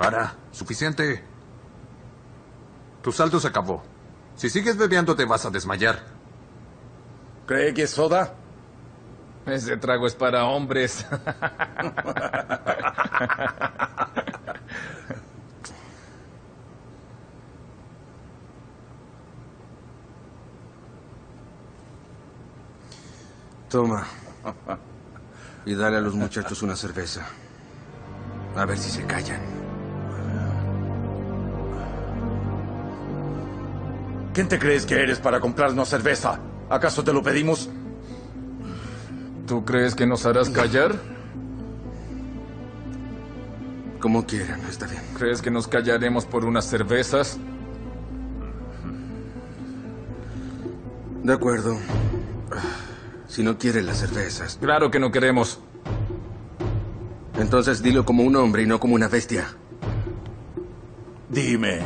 Para, suficiente. Tu saldo se acabó. Si sigues bebiendo te vas a desmayar. ¿Cree que es soda? Ese trago es para hombres. Toma. Y dale a los muchachos una cerveza. A ver si se callan. ¿Quién te crees que eres para comprarnos cerveza? ¿Acaso te lo pedimos? ¿Tú crees que nos harás callar? Como quieran, está bien. ¿Crees que nos callaremos por unas cervezas? De acuerdo. Si no quiere las cervezas, Claro que no queremos. entonces dilo como un hombre y no como una bestia. Dime,